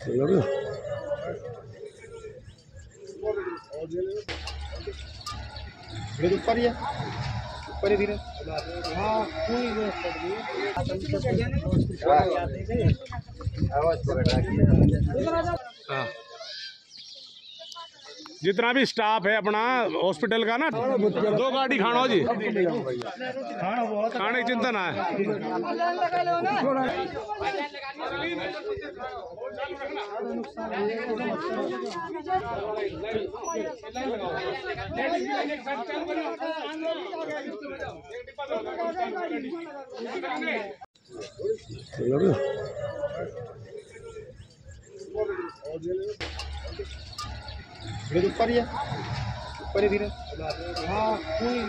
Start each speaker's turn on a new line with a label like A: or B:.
A: चलो ना
B: ऊपर ही ऊपर ही धीरे हाँ कोई
A: हाँ जितना भी स्टाफ है अपना हॉस्पिटल का ना, दो गाड़ी खाना जी।
B: खाने
A: की चिंता ना है।
B: धीरे ऊपर ही है। ऊपर ही धीरे। हाँ कोई